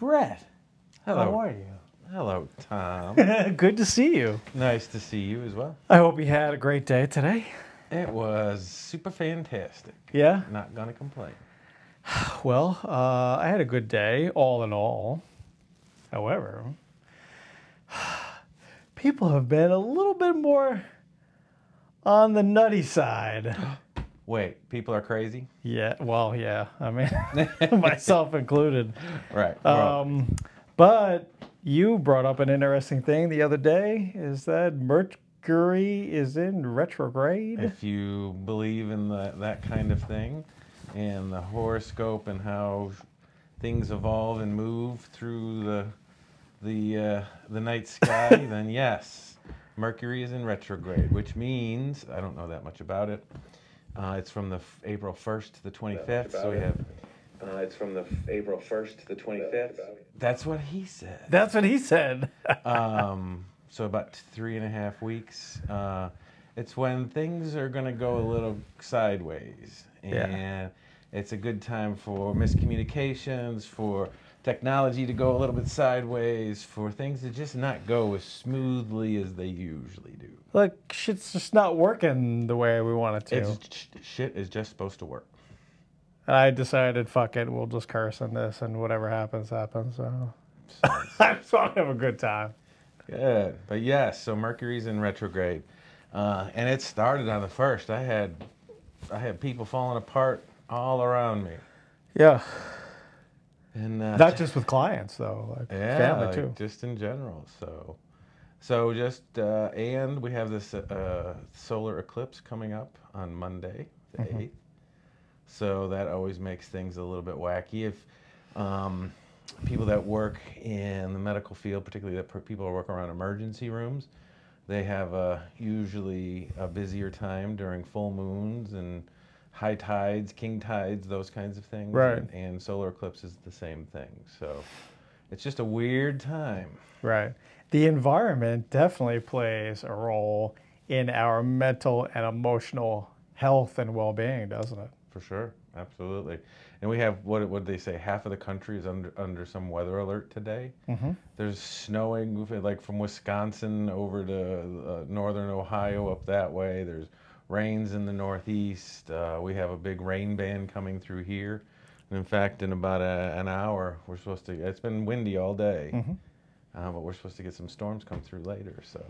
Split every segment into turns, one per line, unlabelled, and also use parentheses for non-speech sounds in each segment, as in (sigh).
Brett,
Hello.
how are you?
Hello, Tom. (laughs)
Good to see you.
nice to see you as well.
I hope you had a great day today.
It was super fantastic.
Yeah?
Not gonna complain. (sighs)
Well, uh, I had a good day, all in all. However, (sighs) people have been a little bit more on the nutty side. (gasps)
Wait, people are crazy?
Yeah, well, yeah. I mean, (laughs) (laughs) myself included.
Right.
Um, but you brought up an interesting thing the other day is that Mercury is in retrograde.
if you believe in the, that kind of thing and the horoscope and how things evolve and move through the the uh, the night sky, (laughs) then yes, Mercury is in retrograde, which means I don't know that much about it. Uh, it's from the f- April 1st to the 25th, so we have. Uh, it's from the f- April 1st to the 25th. That's what he said.
That's what he said. (laughs)
um, so about three and a half weeks. Uh, it's when things are going to go a little sideways, and
Yeah.
it's a good time for miscommunications, for technology to go a little bit sideways, for things to just not go as smoothly as they usually do.
Like shit's just not working the way we want it to.
It's shit is just supposed to work.
And I decided, fuck it, we'll just curse on this, and whatever happens, happens. So (laughs) I just want to have a good time.
Good, but yes, so Mercury's in retrograde, uh, and it started on the first. I had, I had people falling apart all around me,
Yeah,
and uh,
not just with clients though, like
yeah,
family
like, just in general. So, so just uh, and we have this uh, solar eclipse coming up on Monday, the
Mhm.
8th So that always makes things a little bit wacky. If um, people that work in the medical field, particularly that per- people who work around emergency rooms, they have a, usually a busier time during full moons and high tides, king tides, those kinds of things.
Right.
And, and solar eclipse is the same thing. So it's just a weird time.
Right. The environment definitely plays a role in our mental and emotional health and well-being, doesn't it?
For sure, absolutely. And we have what what they say half of the country is under under some weather alert today.
Mm-hmm.
There's snowing like from Wisconsin over to uh, northern Ohio up that way. There's rains in the northeast. Uh, we have a big rain band coming through here. And in fact, in about a, an hour, we're supposed to. It's been windy all day,
Mhm.
uh, but we're supposed to get some storms come through later. So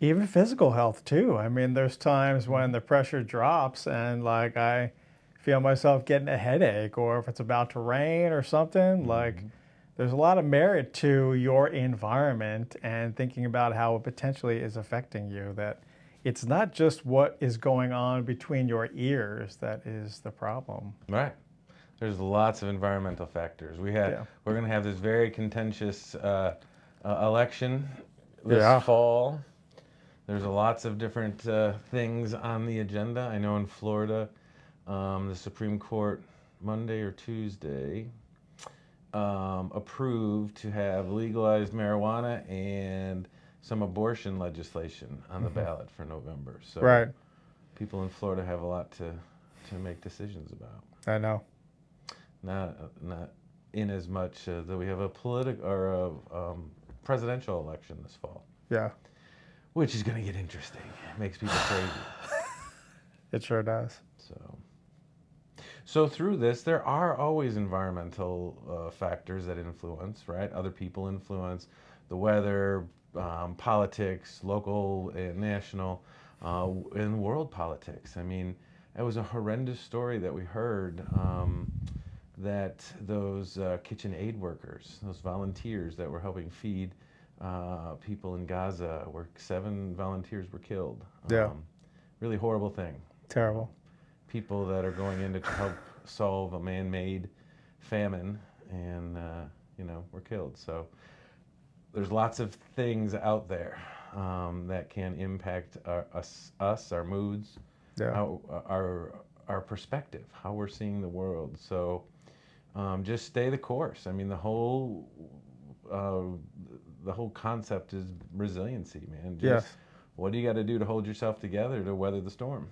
Even physical health too. I mean, there's times when the pressure drops and like I feel myself getting a headache, or if it's about to rain or something. Like, there's a lot of merit to your environment and thinking about how it potentially is affecting you. That it's not just what is going on between your ears that is the problem.
Right. There's lots of environmental factors. We had
Yeah.
we're going to have this very contentious uh, uh, election this
Yeah.
fall. There's lots of different uh, things on the agenda. I know in Florida, um, the Supreme Court Monday or Tuesday um, approved to have legalized marijuana and some abortion legislation on the ballot for November. So
Right.
people in Florida have a lot to to make decisions about
I know.
not not in as much uh, that we have a political or a um, presidential election this fall,
Yeah.
which is going to get interesting. It makes people crazy. (laughs)
It sure does.
So, so through this, there are always environmental uh, factors that influence, right? Other people influence the weather, um, politics, local and national, uh, and world politics. I mean, it was a horrendous story that we heard um, that those uh, kitchen aid workers, those volunteers that were helping feed uh, people in Gaza, were seven volunteers were killed.
Yeah.
Um, really horrible thing
Terrible.
people that are going in to help solve a man-made famine and uh, you know were killed so there's lots of things out there um, that can impact our, us, us our moods
Yeah.
how, our our perspective how we're seeing the world so um, just stay the course i mean the whole uh, the whole concept is resiliency man just
Yes.
what do you got to do to hold yourself together to weather the storm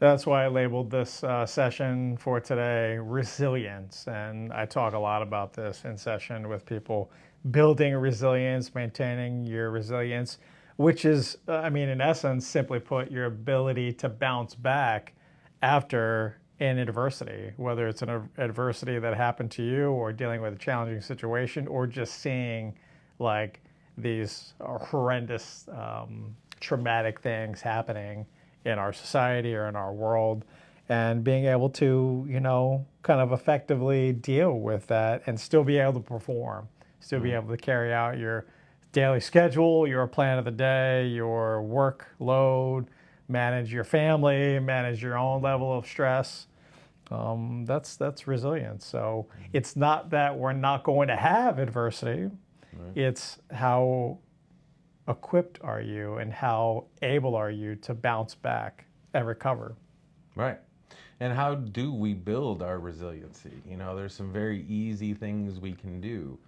That's why I labeled this uh, session for today resilience. And I talk a lot about this in session with people building resilience, maintaining your resilience, which is, uh, I mean, in essence, simply put, your ability to bounce back after an adversity, whether it's an adversity that happened to you or dealing with a challenging situation or just seeing like these horrendous, um, traumatic things happening in our society or in our world and being able to, you know, kind of effectively deal with that and still be able to perform, still be mm-hmm. able to carry out your daily schedule, your plan of the day, your workload, manage your family, manage your own level of stress. Um, that's that's resilience. So it's not that we're not going to have adversity. Right. It's how equipped are you and how able are you to bounce back and recover?
Right. And how do we build our resiliency? You know, there's some very easy things we can do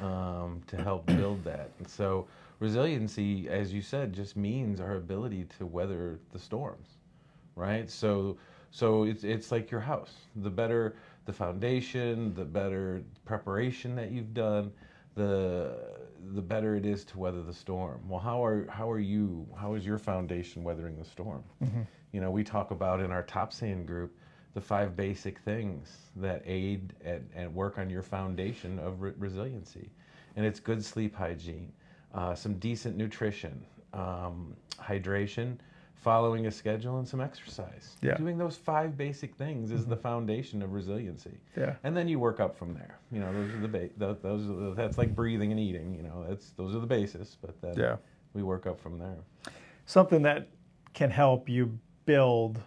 um, to help (clears throat) build that. And so, resiliency, as you said, just means our ability to weather the storms, right? So, so it's it's like your house. The better the foundation, the better preparation that you've done, the the better it is to weather the storm. Well, how are how are you? How is your foundation weathering the storm? Mm-hmm. You know, we talk about in our top sand group the five basic things that aid and work on your foundation of re- resiliency, and it's good sleep hygiene, uh, some decent nutrition, um, hydration, following a schedule and some exercise. Yeah. Doing those five basic things is mm-hmm. the foundation of resiliency.
Yeah.
And then you work up from there. You know, those are the ba- those are the, that's like breathing and eating, you know. That's those are the basis, but then yeah. we work up from there.
Something that can help you build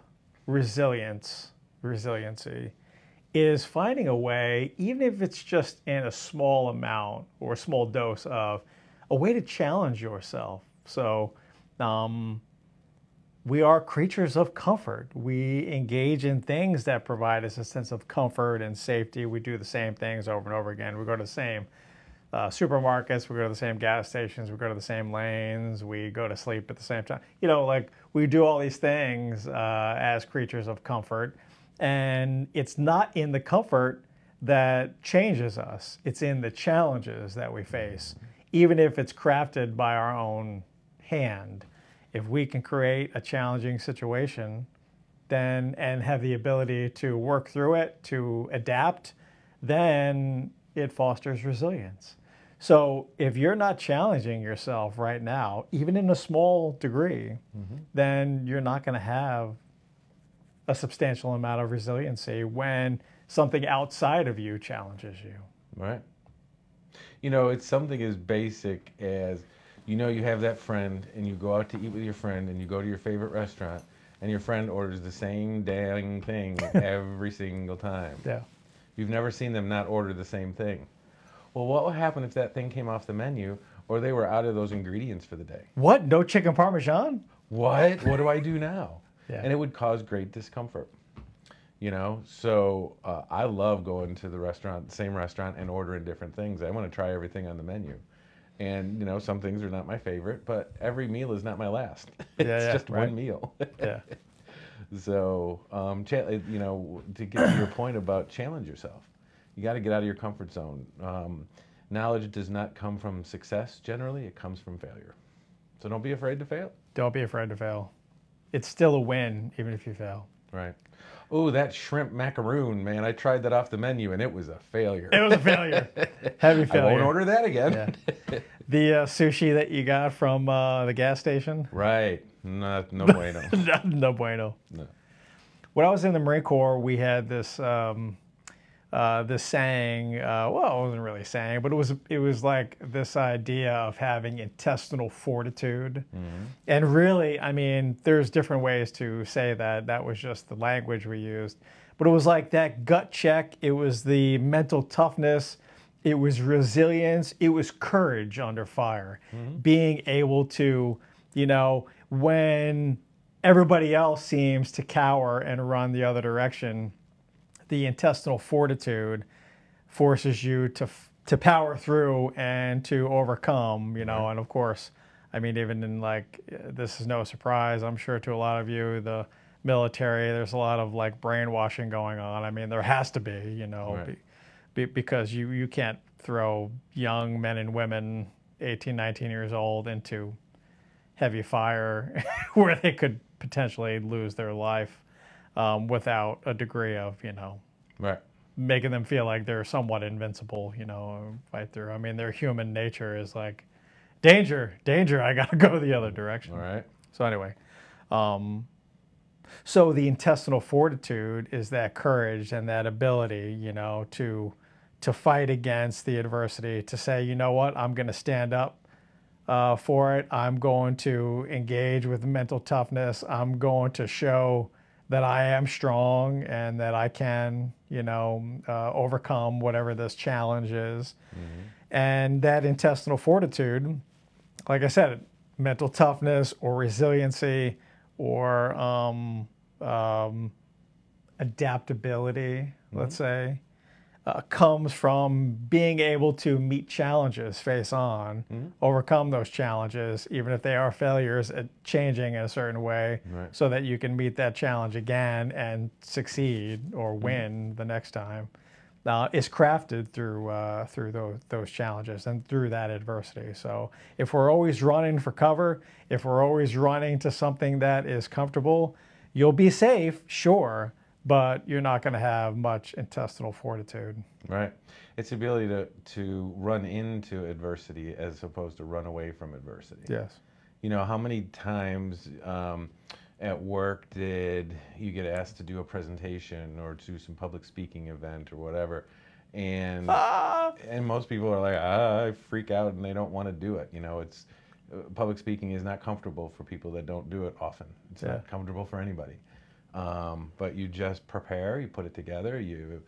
resilience, resiliency is finding a way, even if it's just in a small amount or a small dose of a way to challenge yourself. So, um, we are creatures of comfort. We engage in things that provide us a sense of comfort and safety. We do the same things over and over again. We go to the same uh, supermarkets, we go to the same gas stations, we go to the same lanes, we go to sleep at the same time. You know, like we do all these things uh, as creatures of comfort. And it's not in the comfort that changes us, it's in the challenges that we face, even if it's crafted by our own hand if we can create a challenging situation then and have the ability to work through it to adapt then it fosters resilience. So if you're not challenging yourself right now even in a small degree mm-hmm. then you're not going to have a substantial amount of resiliency when something outside of you challenges you.
Right. You know it's something as basic as you know you have that friend and you go out to eat with your friend and you go to your favorite restaurant and your friend orders the same dang thing (laughs) every single time.
Yeah.
You've never seen them not order the same thing. Well, what would happen if that thing came off the menu or they were out of those ingredients for the day?
What? No chicken parmesan?
What? what do I do now?
Yeah.
And it would cause great discomfort. You know, so uh, I love going to the restaurant, same restaurant, and ordering different things. I want to try everything on the menu and you know some things are not my favorite but every meal is not my last (laughs) it's yeah, yeah, just right. one meal
yeah (laughs)
so um, you know to get to your point about challenge yourself you got to get out of your comfort zone um, knowledge does not come from success generally it comes from failure so don't be afraid to fail
don't be afraid to fail it's still a win even if you fail
right Oh, that shrimp macaroon, man! I tried that off the menu and it was a failure.
It was a failure, (laughs) heavy failure.
I won't order that again.
Yeah. The uh, sushi that you got from uh, the gas station.
Right. No, no (laughs) bueno.
no, no, bueno.
No.
When I was in the Marine Corps, we had this um, uh, this saying. Uh, well, it wasn't really saying, but it was it was like this idea of having intestinal fortitude. Mm-hmm. And really, I mean, there's different ways to say that. That was just the language we used. But it was like that gut check. It was the mental toughness. It was resilience. It was courage under fire. Mm-hmm. Being able to, you know, when everybody else seems to cower and run the other direction the intestinal fortitude forces you to to power through and to overcome, you know, right. and of course, I mean, even in like this is no surprise, I'm sure to a lot of you, the military. There's a lot of like brainwashing going on. I mean, there has to be, you know,
Right.
Be, be, because you you can't throw young men and women, 18, 19 years old, into heavy fire (laughs) where they could potentially lose their life um, without a degree of, you know,
Right.
making them feel like they're somewhat invincible, you know, fight through. I mean, their human nature is like, danger, danger, I got to (laughs) go the other direction.
All right.
So, anyway, um, so the intestinal fortitude is that courage and that ability, you know, to to fight against the adversity, to say, you know what, I'm going to stand up uh, for it. I'm going to engage with mental toughness. I'm going to show that I am strong and that I can, you know, uh, overcome whatever this challenge is. And that intestinal fortitude, like I said, mental toughness or resiliency or um, um, adaptability, let's say, uh, comes from being able to meet challenges face on, overcome those challenges, even if they are failures at changing in a certain way,
Right.
so that you can meet that challenge again and succeed or win the next time. Uh, is crafted through uh, through those those challenges and through that adversity. So if we're always running for cover, if we're always running to something that is comfortable, you'll be safe, sure, but you're not going to have much intestinal fortitude.
Right. It's the ability to, to run into adversity as opposed to run away from adversity.
Yes.
You know, how many times um, at work did you get asked to do a presentation or do some public speaking event or whatever? And
Ah,
and most people are like, ah, I freak out and they don't want to do it. You know, it's uh, public speaking is not comfortable for people that don't do it often. It's
Yeah.
not comfortable for anybody. Um, but you just prepare, you put it together, you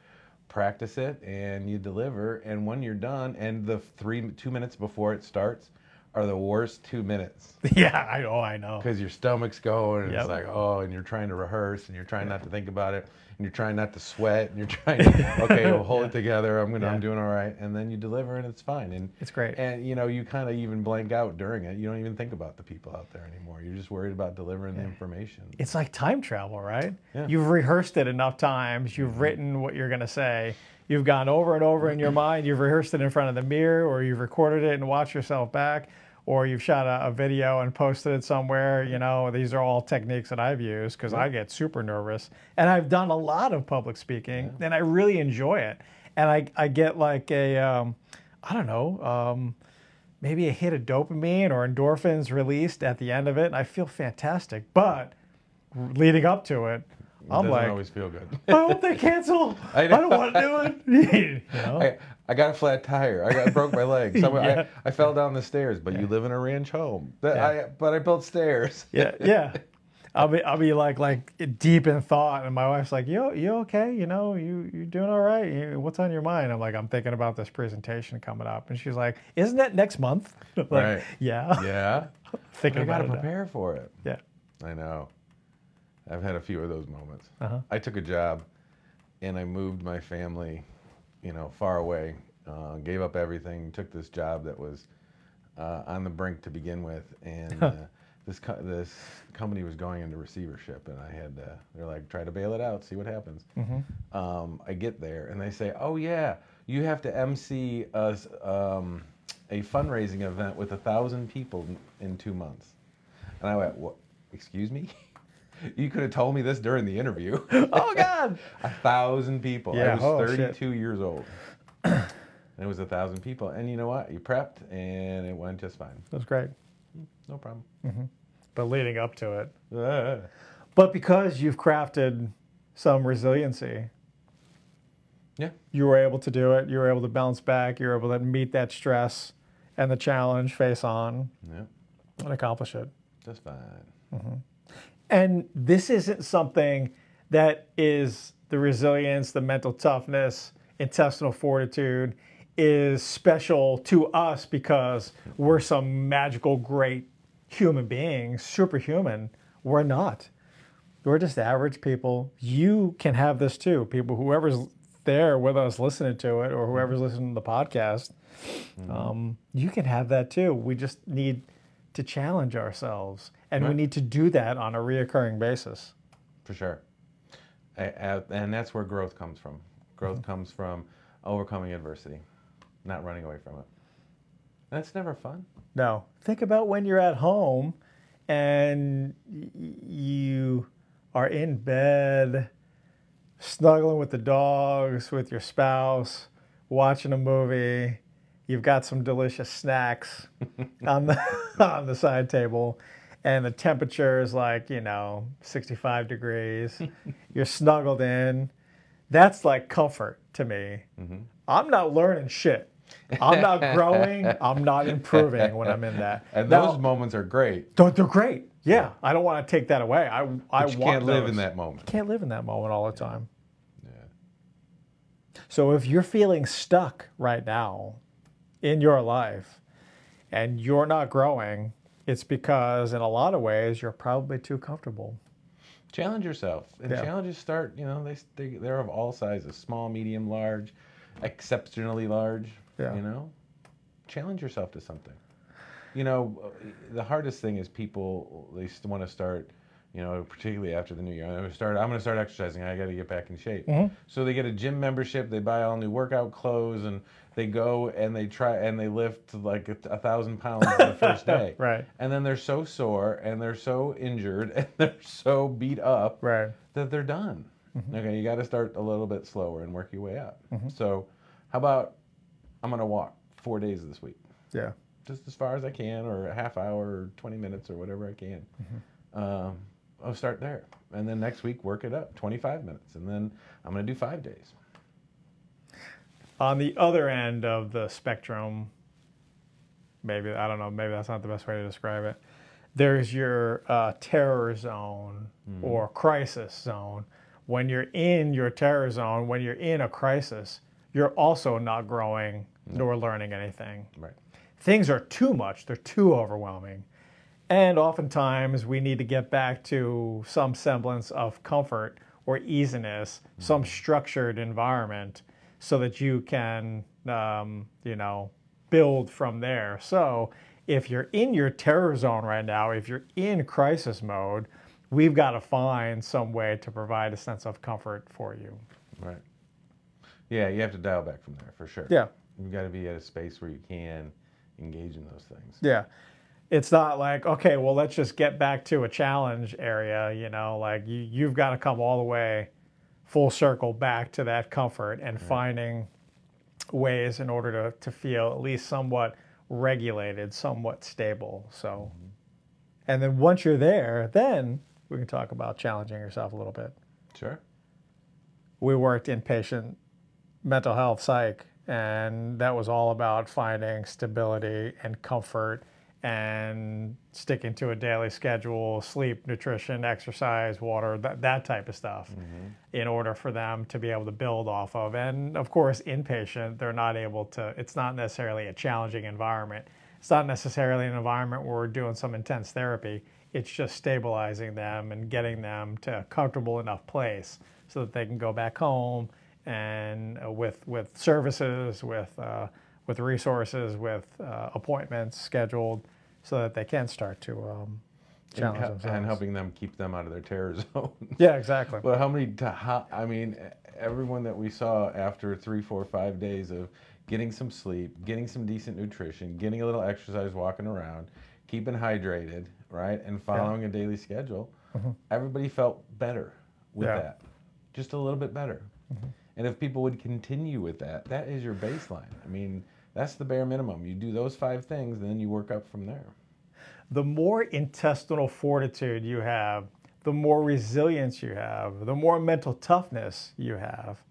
practice it, and you deliver. And when you're done, and the three two minutes before it starts are the worst two minutes (laughs)
yeah, I know, I know.
because your stomach's going and
Yep.
it's like oh and you're trying to rehearse and you're trying not to think about it and you're trying not to sweat and you're (laughs) trying to okay we'll hold it together i'm gonna
Yeah.
i'm doing all right and then you deliver and it's fine and
It's great.
and you know you kind of even blank out during it you don't even think about the people out there anymore you're just worried about delivering the information
It's like time travel, right?
Yeah. Mm-hmm.
You've rehearsed it enough times. You've written what you're going to say. You've gone over and over in your (laughs) mind. You've rehearsed it in front of the mirror, or you've recorded it and watched yourself back, or you've shot a, a video and posted it somewhere. You know, these are all techniques that I've used because I get super nervous. And I've done a lot of public speaking, and I really enjoy it. And I, I get like a, um, I don't know, um, maybe a hit of dopamine or endorphins released at the end of it, and I feel fantastic. But leading up to it,
it
I'm
doesn't
like,
always feel good
I hope they cancel. (laughs) I,
I
don't want to do it. (laughs) you know?
I, I got a flat tire. I got broke my leg. Someone, (laughs)
Yeah.
I, I fell down the stairs. But you live in a ranch home. That,
Yeah.
I, but I built stairs.
yeah, (laughs) yeah. I'll be I'll be like like deep in thought, and my wife's like, "You you okay? You know, you you doing all right? You, what's on your mind?" I'm like, "I'm thinking about this presentation coming up," and she's like, "Isn't that next month?" (laughs) Like,
Right.
Yeah.
Yeah.
Thinking
I got to
it. now.
prepare for it.
Yeah.
I know. I've had a few of those moments.
Uh-huh.
I took a job and I moved my family, you know, far away. Uh, gave up everything. Took this job that was uh, on the brink to begin with, and uh, this co- this company was going into receivership, and I had to, they're like, try to bail it out, see what happens.
Mm-hmm.
Um, I get there, and they say, oh yeah, you have to MC a, s- um, a fundraising event with a thousand people in, in two months. And I went, what? Excuse me? (laughs) You could have told me this during the interview. (laughs)
Oh God.
a thousand people.
Yeah,
I was
oh, shit.
32 years old. and it was a thousand people. And you know what? You prepped and it went just fine.
That's great.
No problem.
But leading up to it,
Ah.
but because you've crafted some resiliency,
Yeah.
you were able to do it. You were able to bounce back. You were able to meet that stress and the challenge face on
Yeah.
and accomplish it.
Just fine.
And this isn't something that is the resilience, the mental toughness, intestinal fortitude is special to us because we're some magical, great human beings, superhuman. We're not. We're just average people. You can have this too. People, whoever's there with us listening to it or whoever's listening to the podcast, um, you can have that too. We just need to challenge ourselves. And we need to do that on a reoccurring basis.
for sure. And that's where growth comes from. Growth mm-hmm. comes from overcoming adversity, not running away from it. That's never fun.
No. Think about when you're at home and you are in bed, snuggling with the dogs, with your spouse, watching a movie. You've got some delicious snacks (laughs) on the (laughs) on the side table, and the temperature is like you know 65 degrees. (laughs) You're snuggled in. That's like comfort to me. Mm-hmm. I'm not learning shit. I'm not growing. I'm not improving when I'm in that.
And
Now-
those moments are great.
they're, they're great. Yeah, I don't want to take that away. I I
But you
want
can't live
those.
in that moment.
Can't live in that moment all the time.
Yeah.
So if you're feeling stuck right now in your life and you're not growing, it's because in a lot of ways you're probably too comfortable.
Challenge yourself. And
Yeah.
challenges start, you know, they, they, they're of all sizes small, medium, large, exceptionally large.
Yeah.
You know, challenge yourself to something. You know, uh, the hardest thing is people, they want to start, you know, particularly after the new year. I'm to start, I'm going to start exercising. I got to get back in shape. So they get a gym membership, they buy all new workout clothes, and they go and they try and they lift like a, a thousand pounds on the first (laughs) day.
Right.
And then they're so sore and they're so injured (laughs) and they're so beat up
Right.
that they're done.
Mm-hmm.
Okay, you got to start a little bit slower and work your way up. So, how about I'm going to walk four days this week,
Yeah.
just as far as I can, or a half hour, or 20 minutes, or whatever I can.
Mm-hmm.
Um, I'll start there, and then next week work it up, 25 minutes, and then I'm going to do five days.
On the other end of the spectrum, maybe I don't know, maybe that's not the best way to describe it. There's your uh, terror zone or crisis zone. When you're in your terror zone, when you're in a crisis, you're also not growing nor learning anything.
Right.
Things are too much, they're too overwhelming. And oftentimes we need to get back to some semblance of comfort or easiness, some structured environment so that you can, um, you know, build from there. So if you're in your terror zone right now, if you're in crisis mode, we've got to find some way to provide a sense of comfort for you.
Right. Yeah, you have to dial back from there for sure.
Yeah.
You've got to be at a space where you can engage in those things.
Yeah. It's not like, okay, well, let's just get back to a challenge area, you know, like you, you've got to come all the way full circle back to that comfort and finding ways in order to, to feel at least somewhat regulated, somewhat stable. So, mm-hmm. and then once you're there, then we can talk about challenging yourself a little bit.
Sure.
We worked inpatient mental health psych, and that was all about finding stability and comfort and sticking to a daily schedule, sleep, nutrition, exercise, water, that, that type of stuff in order for them to be able to build off of. And of course, inpatient, they're not able to, it's not necessarily a challenging environment. It's not necessarily an environment where we're doing some intense therapy. It's just stabilizing them and getting them to a comfortable enough place so that they can go back home and uh, with with services, with uh, with resources, with uh, appointments scheduled, so that they can start to um, challenge
hel-
themselves.
and helping them keep them out of their terror (laughs) zone.
Yeah, exactly.
Well, how many? How, I mean, everyone that we saw after three, four, five days of getting some sleep, getting some decent nutrition, getting a little exercise, walking around, keeping hydrated, right, and following a daily schedule, everybody felt better with.
Yeah.
That, just a little bit better. And if people would continue with that, that is your baseline. I mean, that's the bare minimum. You do those five things, and then you work up from there.
the more intestinal fortitude you have, the more resilience you have, the more mental toughness you have,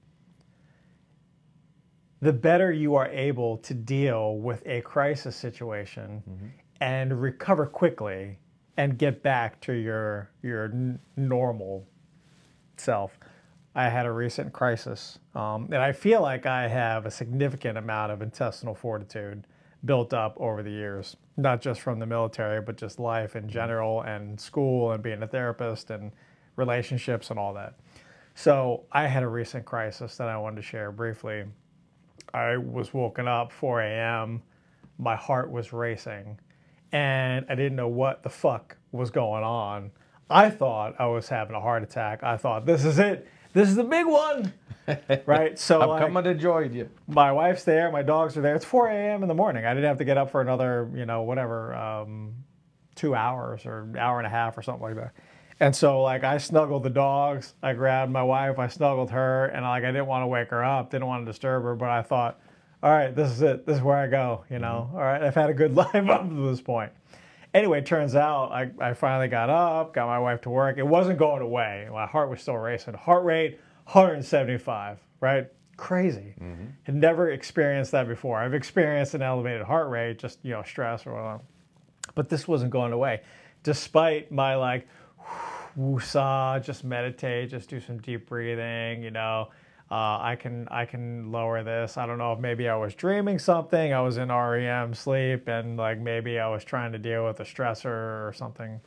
the better you are able to deal with a crisis situation mm-hmm. and recover quickly and get back to your your normal self. I had a recent crisis, um, and I feel like I have a significant amount of intestinal fortitude built up over the years, not just from the military, but just life in general, and school, and being a therapist, and relationships, and all that. So I had a recent crisis that I wanted to share briefly. I was woken up 4 a.m. My heart was racing, and I didn't know what the fuck was going on. I thought I was having a heart attack. I thought this is it. This is the big one, (laughs) right? So
I'm
like,
coming to join you.
my wife's there, my dogs are there. It's 4 a.m. in the morning. I didn't have to get up for another, you know, whatever, um, two hours or hour and a half or something like that. And so, like, I snuggled the dogs. I grabbed my wife. I snuggled her, and like, I didn't want to wake her up. Didn't want to disturb her. But I thought, all right, this is it. This is where I go. You know, all right. I've had a good (laughs) life up to this point. Anyway, it turns out I, I finally got up, got my wife to work. It wasn't going away. My heart was still racing. Heart rate 175, right? Crazy. Mm-hmm. Had never experienced that before. I've experienced an elevated heart rate, just, you know, stress or whatever. But this wasn't going away. Despite my like, (sighs) woosah, just meditate, just do some deep breathing, you know. Uh, I can I can lower this. I don't know if maybe I was dreaming something. I was in REM sleep, and like maybe I was trying to deal with a stressor or something.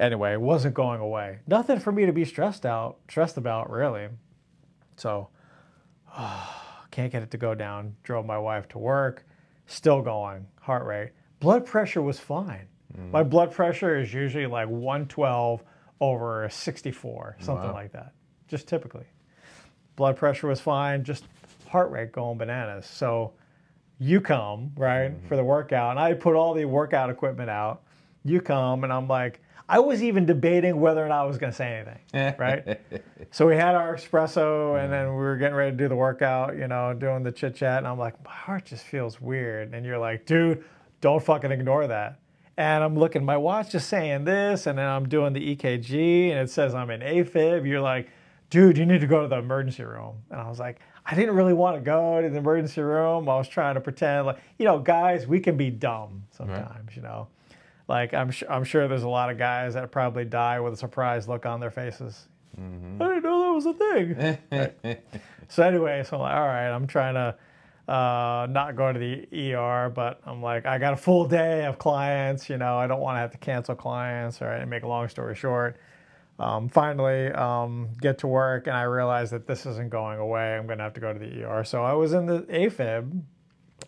Anyway, it wasn't going away. Nothing for me to be stressed out, stressed about really. So, (sighs) can't get it to go down. Drove my wife to work, still going. Heart rate, blood pressure was fine. My blood pressure is usually like 112 over 64, something
Wow.
like that. Just typically blood pressure was fine, just heart rate going bananas. So you come, right, mm-hmm. for the workout, and I put all the workout equipment out. You come, and I'm like, I was even debating whether or not I was going to say anything, (laughs) right? so we had our espresso, and then we were getting ready to do the workout, you know, doing the chit chat, and I'm like, my heart just feels weird. And you're like, dude, don't fucking ignore that. And I'm looking, my watch is saying this, and then I'm doing the EKG, and it says I'm in AFib. You're like, dude, you need to go to the emergency room. And I was like, I didn't really want to go to the emergency room. I was trying to pretend like, you know, guys, we can be dumb sometimes, you know. Like I'm, su- I'm sure there's a lot of guys that probably die with a surprised look on their faces. I didn't know that was a thing. (laughs) So anyway, so I'm like, all right, I'm trying to uh, not go to the ER, but I'm like, I got a full day of clients. You know, I don't want to have to cancel clients. All right, and make a long story short, um, finally um, get to work, and I realize that this isn't going away. I'm going to have to go to the ER. So I was in the AFib,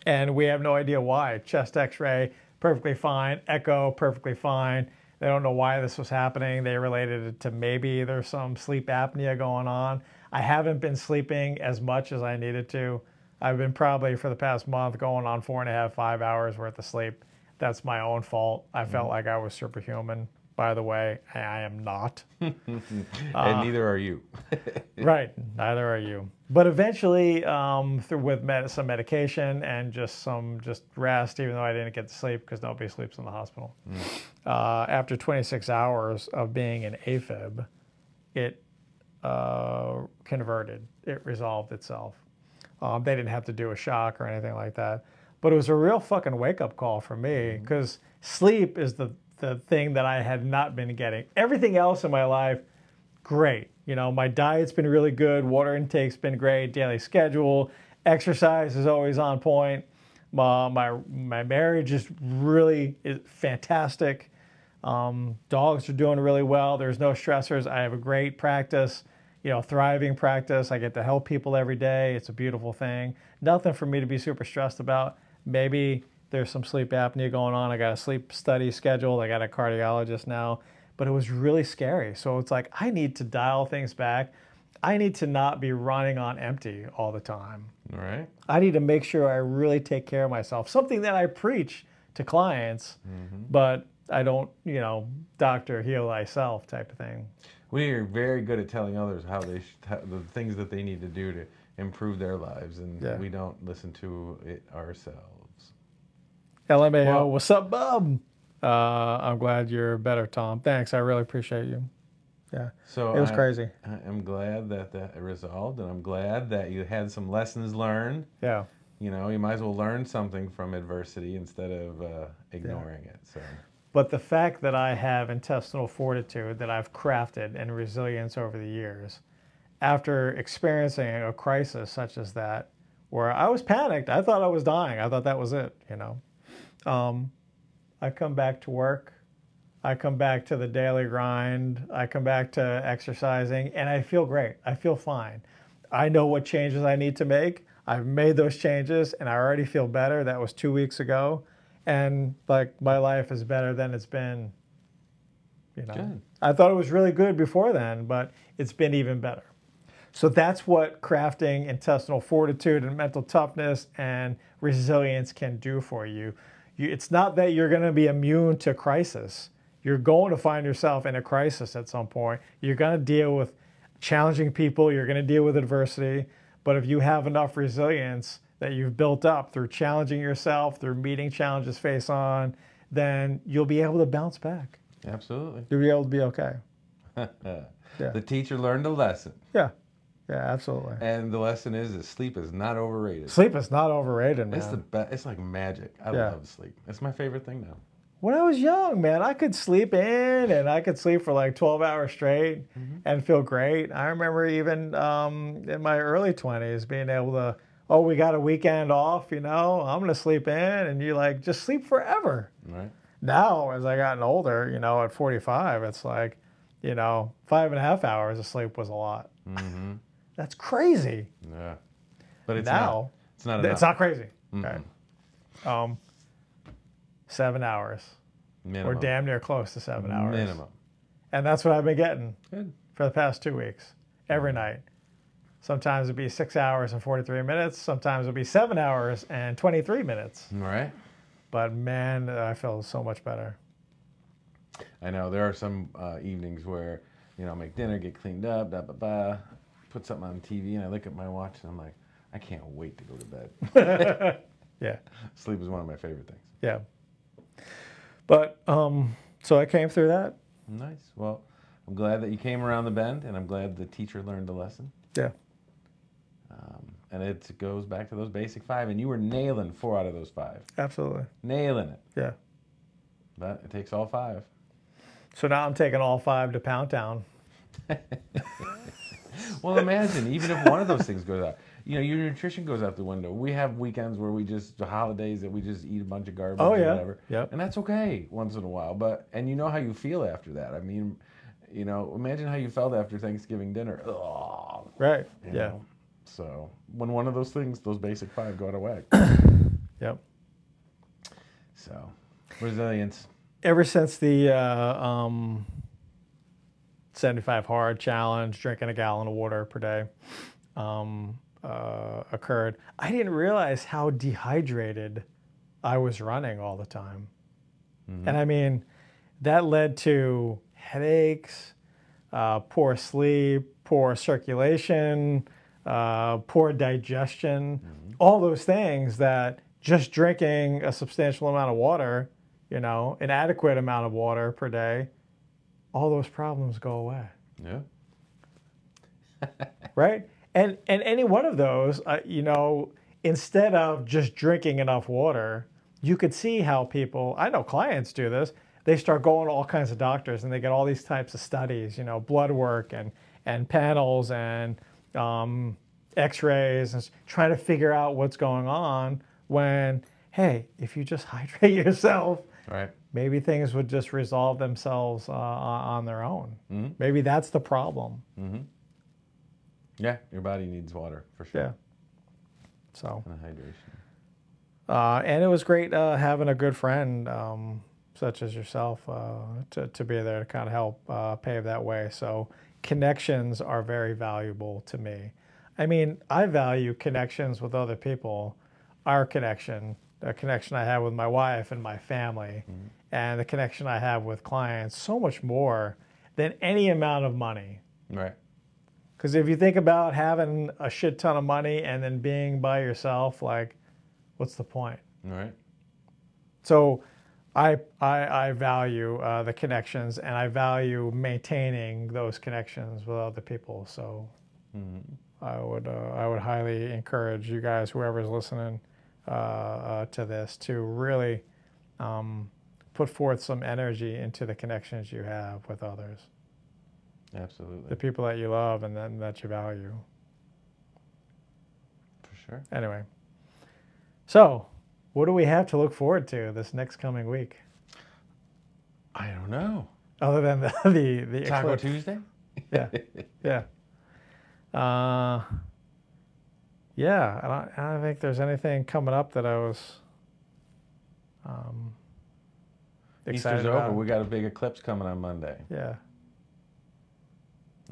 and we have no idea why. Chest X-ray, perfectly fine. Echo, perfectly fine. They don't know why this was happening. They related it to maybe there's some sleep apnea going on. I haven't been sleeping as much as I needed to. I've been probably for the past month going on four and a half, five hours worth of sleep. That's my own fault. I felt like I was superhuman. By the way, I am not. (laughs)
and neither are you. (laughs)
right, neither are you. But eventually, um, through with med- some medication and just some just rest, even though I didn't get to sleep because nobody sleeps in the hospital. Uh, after 26 hours of being in AFib, it uh, converted. It resolved itself. Um, they didn't have to do a shock or anything like that. But it was a real fucking wake up call for me because sleep is the, the thing that I had not been getting. Everything else in my life, great. You know, my diet's been really good, water intake's been great, daily schedule, exercise is always on point. My, my, my marriage is really is fantastic. Um, dogs are doing really well. There's no stressors. I have a great practice, you know, thriving practice. I get to help people every day. It's a beautiful thing. Nothing for me to be super stressed about. Maybe there's some sleep apnea going on. I got a sleep study scheduled. I got a cardiologist now, but it was really scary. So it's like, I need to dial things back. I need to not be running on empty all the time.
All right.
I need to make sure I really take care of myself. Something that I preach to clients, mm-hmm. but I don't, you know, doctor heal thyself type of thing.
We are very good at telling others how they how, the things that they need to do to improve their lives, and
Yeah.
we don't listen to it ourselves.
LMAO,
Well-
what's up, bub? Uh, I'm glad you're better, Tom. Thanks. I really appreciate you. Yeah,
So
it was
I,
crazy.
I am glad that that resolved, and I'm glad that you had some lessons learned.
Yeah.
You know, you might as well learn something from adversity instead of uh, ignoring it. So,
But the fact that I have intestinal fortitude that I've crafted and resilience over the years, after experiencing a crisis such as that, where I was panicked, I thought I was dying. I thought that was it, you know. Um, I come back to work. I come back to the daily grind. I come back to exercising, and I feel great. I feel fine. I know what changes I need to make. I've made those changes, and I already feel better. That was two weeks ago, and like my life is better than it's been You know,
Good.
I thought it was really good before then, but it's been even better. So that's what crafting intestinal fortitude and mental toughness and resilience can do for you. You it's not that you're going to be immune to crisis. You're going to find yourself in a crisis at some point. You're going to deal with challenging people, you're going to deal with adversity. But if you have enough resilience that you've built up through challenging yourself, through meeting challenges face on, then you'll be able to bounce back.
Absolutely.
You'll be able to be okay. (laughs) Yeah.
The teacher learned a lesson,
Yeah. Yeah, absolutely.
and the lesson is that sleep is not overrated.
Sleep is not overrated, man.
It's the best. It's like magic. I
Yeah.
love sleep. It's my favorite thing now.
when I was young, man, I could sleep in and I could sleep for like 12 hours straight and feel great. I remember even um, in my early 20s being able to, oh, we got a weekend off, you know, I'm going to sleep in. And you like just sleep forever.
Right.
Now, as I gotten older, you know, at 45, it's like, you know, five and a half hours of sleep was a lot.
Mm-hmm.
That's crazy.
Yeah. But it's
now,
not. It's not enough.
it's not crazy.
Mm-mm.
Okay. Um, seven hours.
Minimum.
We're damn near close to seven hours.
Minimum.
And that's what I've been getting
Good.
for the past two weeks, every night. Sometimes it'd be six hours and 43 minutes. Sometimes it'd be seven hours and 23 minutes.
All right.
But man, I feel so much better.
I know there are some uh, evenings where you know I make dinner, get cleaned up, da ba ba, put something on TV, and I look at my watch and I'm like, I can't wait to go to bed. (laughs)
Yeah,
Sleep is one of my favorite things.
yeah. But um, so I came through that.
Nice. Well, I'm glad that you came around the bend, and I'm glad the teacher learned a lesson.
Yeah,
Um, and it goes back to those basic five, and you were nailing four out of those five,
absolutely.
nailing it.
Yeah.
But it takes all five.
So now I'm taking all five to Pound Town. (laughs)
Well, imagine even if one of those things goes out. You know, your nutrition goes out the window. We have weekends where we just the holidays that we just eat a bunch of garbage
Oh,
or
yeah.
whatever.
Yep.
And that's okay once in a while. But and you know how you feel after that. I mean, you know, imagine how you felt after Thanksgiving dinner. Ugh,
Right. Yeah.
know? So when one of those things, those basic five go out of whack. (coughs)
Yep.
So resilience.
ever since the uh, um, 75 hard challenge, drinking a gallon of water per day, um, uh, occurred, I didn't realize how dehydrated I was running all the time. And I mean, that led to headaches, uh, poor sleep, poor circulation, uh, poor digestion, all those things that just drinking a substantial amount of water, you know, an adequate amount of water per day, all those problems go away
Yeah. (laughs)
right? And and any one of those, uh, you know, instead of just drinking enough water, you could see how people. I know clients do this. They start going to all kinds of doctors, and they get all these types of studies, you know, blood work and and panels and um, X-rays, and trying to figure out what's going on. When hey, if you just (laughs) hydrate yourself,
Right.
maybe things would just resolve themselves uh, on their own.
Mhm.
Maybe that's the problem.
Mm-hmm. Yeah, your body needs water for sure.
Yeah. So.
And hydration.
Uh, and it was great uh, having a good friend um, such as yourself uh, to, to be there to kind of help uh, pave that way. So connections are very valuable to me. I mean, I value connections with other people, our connection, the connection I have with my wife and my family, and the connection I have with clients so much more than any amount of money.
Right.
Because if you think about having a shit ton of money and then being by yourself, like, what's the point?
Right.
So I, I, I value uh, the connections and I value maintaining those connections with other people. So
Mhm.
I would, uh, I would highly encourage you guys, whoever's listening uh, uh, to this, to really um, put forth some energy into the connections you have with others,
Absolutely.
the people that you love and then that you value.
For sure.
Anyway, so what do we have to look forward to this next coming week,
I don't know.
other than (laughs) the the, the
Taco
eclipse?
Tuesday?
Yeah, yeah, (laughs) uh, yeah. I don't, I don't think there's anything coming up that I was. Um, excited
Easter's
about.
over. We got a big eclipse coming on Monday.
yeah.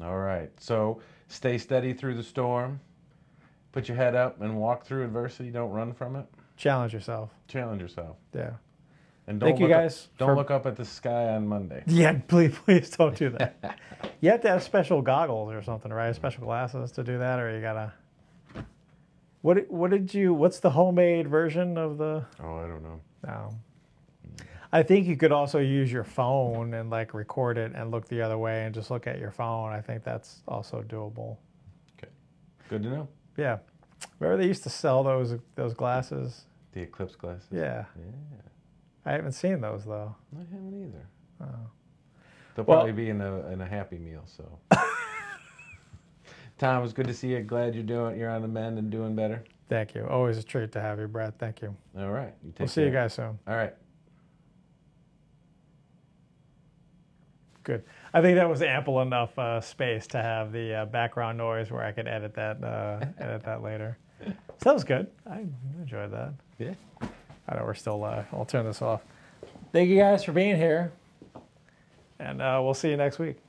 All right. So stay steady through the storm. Put your head up and walk through adversity. Don't run from it.
Challenge yourself.
Challenge yourself.
Yeah.
And don't
Thank you
look
guys
Up, don't
for-
look up at the sky on Monday. (laughs)
Yeah, please, please don't do that. (laughs) you have to have special goggles or something, right? Special glasses to do that, or you gotta. What what did you? What's the homemade version of the?
Oh, I don't know.
No. I think you could also use your phone and like record it and look the other way and just look at your phone. I think that's also doable. Okay.
Good to know.
Yeah. Remember they used to sell those those glasses?
The eclipse glasses.
Yeah.
Yeah.
I haven't seen those though.
I haven't either.
Oh.
They'll
Well-
probably be in a in a happy meal. So. (laughs) Tom, it's good to see you. Glad you're doing. You're on the mend and doing better.
Thank you. Always a treat to have you, Brett. Thank you.
All right. You take
We'll see you guys soon.
All right.
Good. I think that was ample enough uh, space to have the uh, background noise where I could edit that uh, (laughs) edit that later. So that was good. I enjoyed that.
Yeah.
I know we're still. Uh, I'll turn this off. Thank you guys for being here, and uh, we'll see you next week.